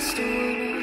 story